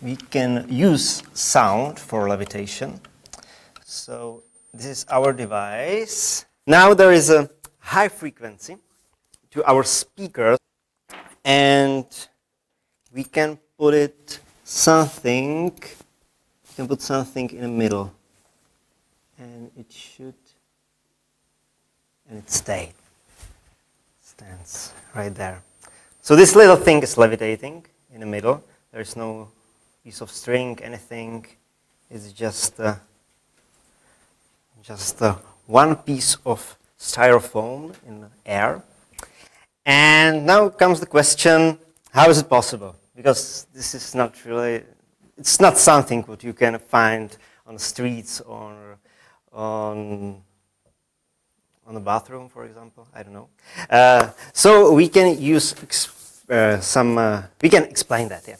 we can use sound for levitation. So this is our device. Now there is a high frequency to our speakers and we can put it something, we can put something in the middle and it should, and it stayed, stands right there. So this little thing is levitating in the middle. There's no piece of string, anything. It's just uh, just uh, one piece of styrofoam in the air. And now comes the question, how is it possible? Because this is not really, it's not something what you can find on the streets or on, on the bathroom, for example, I don't know. Uh, so we can use uh, some, uh, we can explain that, yeah.